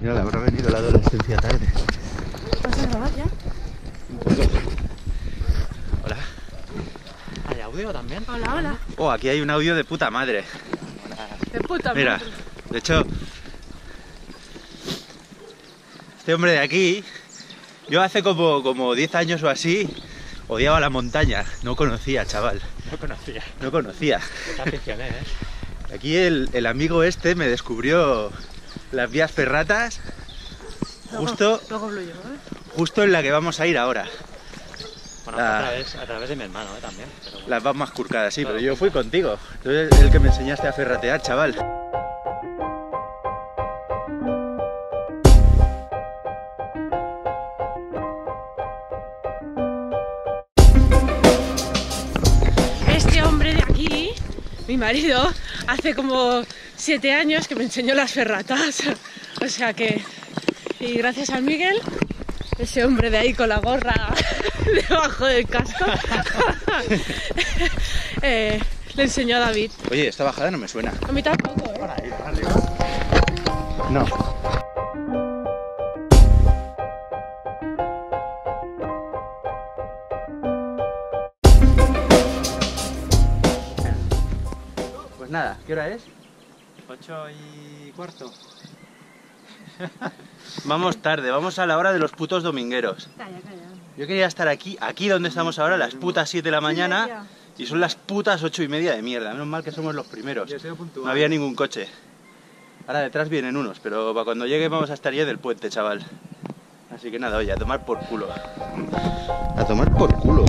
Mira, le habrá venido la adolescencia tarde. ¿Vas a grabar ya? Hola. ¿Hay audio también? Hola, hola. Oh, aquí hay un audio de puta madre. De puta Mira, madre. de hecho, este hombre de aquí, yo hace como, como 10 años o así, odiaba la montaña. No conocía, chaval. No conocía. No conocía. Te aficioné, ¿eh? Aquí el, el amigo este me descubrió las vías ferratas Luego- justo, Luego hablo yo, ¿eh? justo en la que vamos a ir ahora. Bueno, Ah. a, través, a través de mi hermano, ¿eh? También. pero bueno. Las vas más curcadas, sí, Claro. pero yo fui contigo. Tú eres el que me enseñaste a ferratear, chaval. Este hombre de aquí, mi marido, hace como siete años que me enseñó las ferratas. O sea que, y gracias a Miguel, ese hombre de ahí con la gorra debajo del casco, eh, le enseñó a David. Oye, esta bajada no me suena. A mí tampoco, ¿eh? No. Pues nada, ¿qué hora es? Ocho y cuarto. Vamos tarde, vamos a la hora de los putos domingueros. Calla, calla. Yo quería estar aquí, aquí donde estamos ahora, las putas 7 de la mañana, y son las putas 8 y media de mierda. Menos mal que somos los primeros. No había ningún coche. Ahora detrás vienen unos, pero para cuando llegue vamos a estar ya del puente, chaval. Así que nada, oye, a tomar por culo. A tomar por culo.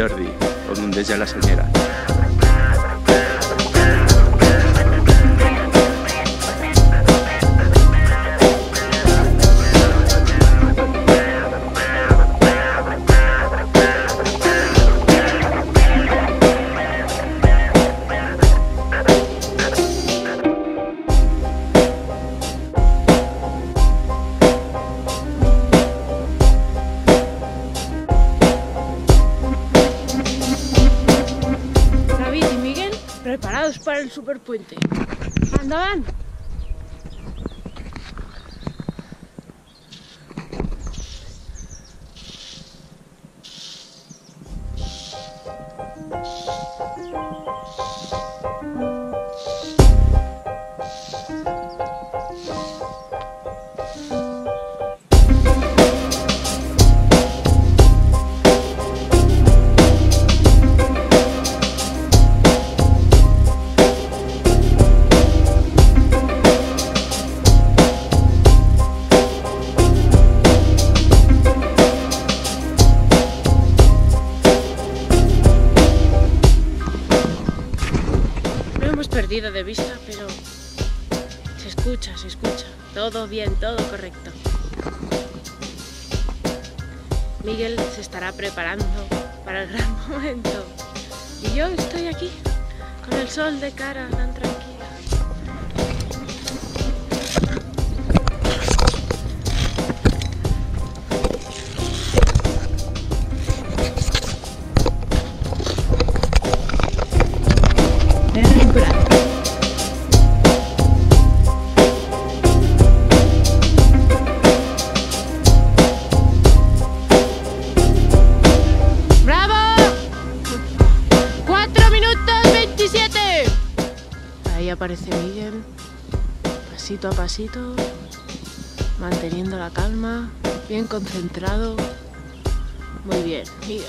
Jordi, o d'ondeja la senyera. Para el superpuente. ¿Andaban? Se escucha, se escucha. Todo bien, todo correcto. Miguel se estará preparando para el gran momento. Y yo estoy aquí, con el sol de cara tan. Pasito a pasito, manteniendo la calma, bien concentrado. Muy bien, Miguel.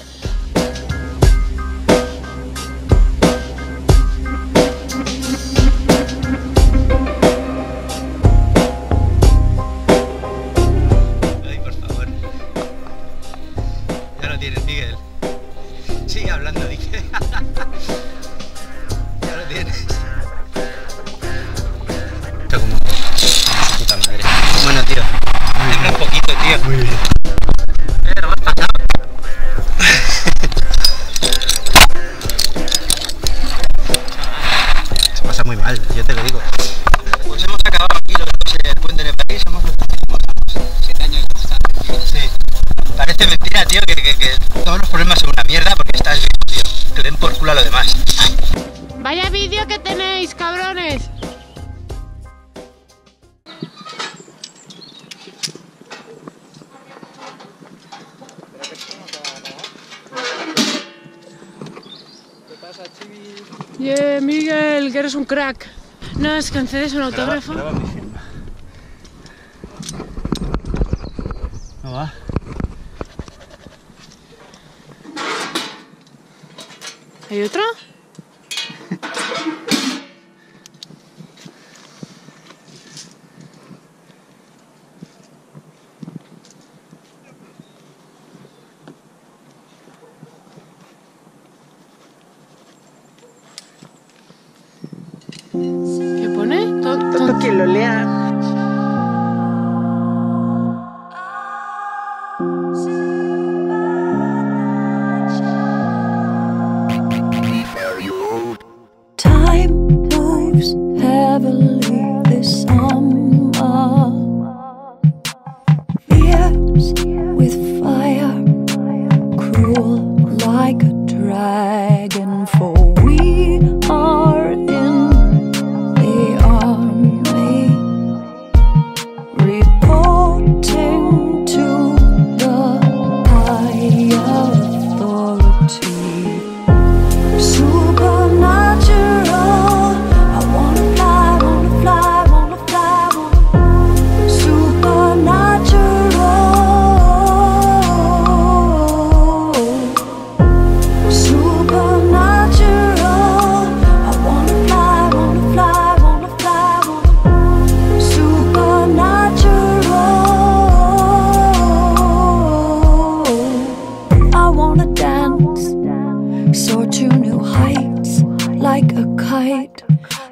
Tenéis, cabrones. Yeah, Miguel, que eres un crack. No, es que concedes un autógrafo.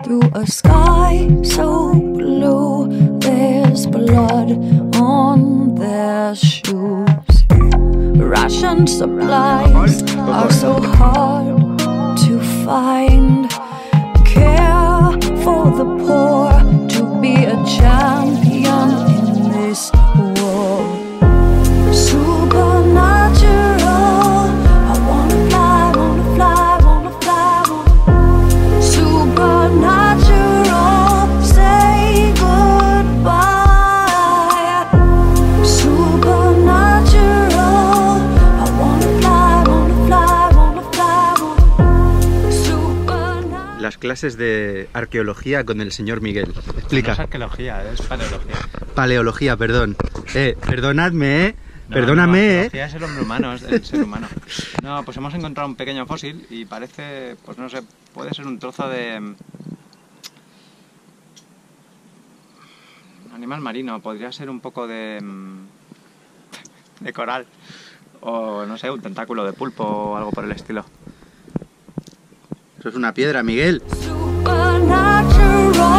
Through a sky so blue. There's blood on their shoes. Ration supplies are so hard to find. Care for the poor clases de arqueología con el señor Miguel. No Explica. es arqueología, es paleología. Paleología, perdón. Eh, perdonadme, eh. No, Perdóname, no, eh. es el hombre humano, es el ser humano. No, pues hemos encontrado un pequeño fósil y parece, pues no sé, puede ser un trozo de... mm, Animal marino, podría ser un poco de... mm, de coral. O no sé, un tentáculo de pulpo o algo por el estilo. Eso es una piedra, Miguel. Supernatural.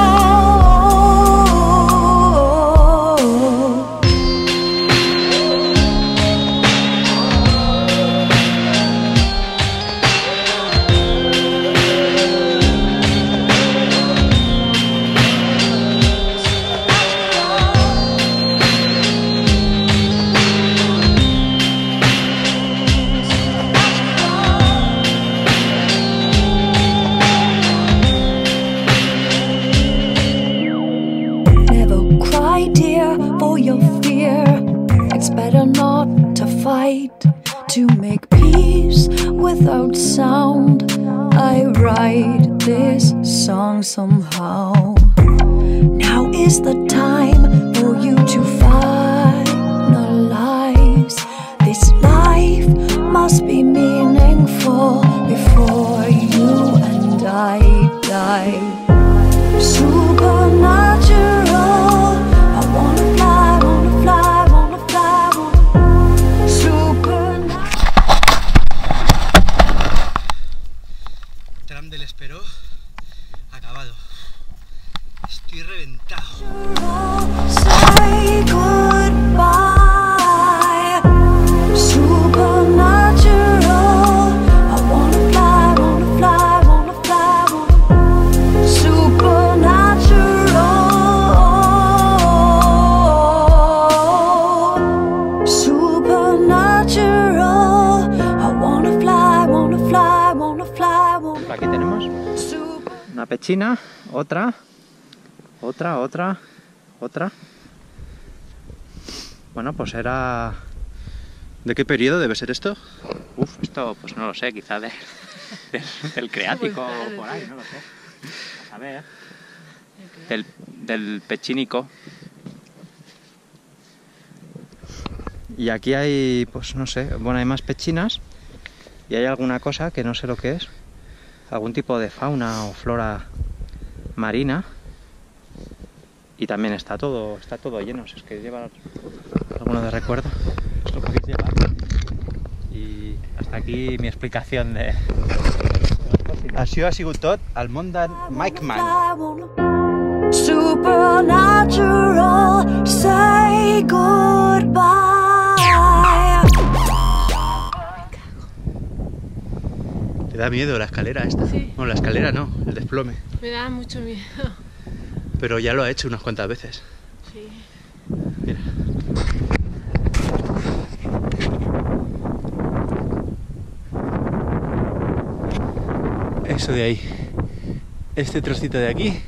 Somehow. Now is the wanna Aquí tenemos super. una pechina, otra, otra, otra, otra. Bueno, pues era... ¿De qué periodo debe ser esto? Uf, esto pues no lo sé, quizá de, del, del creático o tarde, por ahí, no lo sé. A ver. Del, del pechínico. Y aquí hay, pues no sé, bueno, hay más pechinas y hay alguna cosa que no sé lo que es. Algún tipo de fauna o flora marina. Y también está todo, está todo lleno. Si es que lleva alguno de recuerdo. Esto podéis llevar. Y hasta aquí mi explicación de. Això ha sigut tot al món Mike Mann. Supernatural, say goodbye. ¿Te da miedo la escalera esta? Sí. No, la escalera no, el desplome. Me da mucho miedo. Pero ya lo ha hecho unas cuantas veces. Sí. Mira. Eso de ahí. Este trocito de aquí.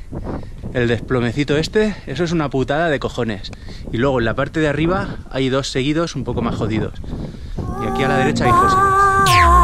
El desplomecito este. Eso es una putada de cojones. Y luego en la parte de arriba hay dos seguidos un poco más jodidos. Y aquí a la derecha hay fósiles.